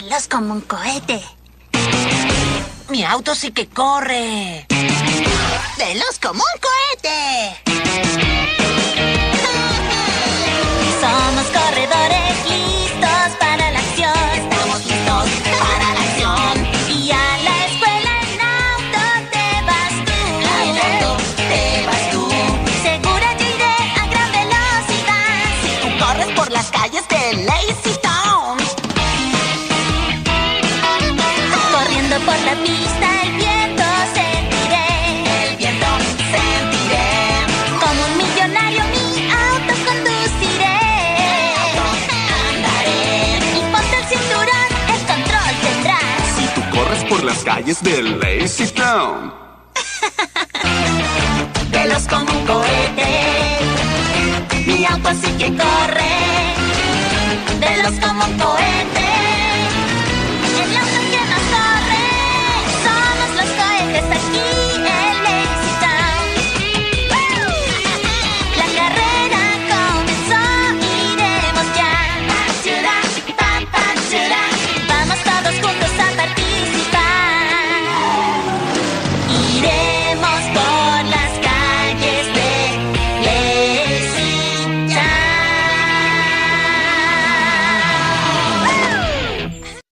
Veloz como un cohete. Mi auto sí que corre. Veloz como un cohete. La pista el viento sentiré. El viento sentiré. Como un millonario mi auto conduciré. Andaré. Y ponte el cinturón, el control tendrás. Si tú corres por las calles de Lazy Town. Veloz como un cohete. Mi auto sí que corre. Veloz como un cohete.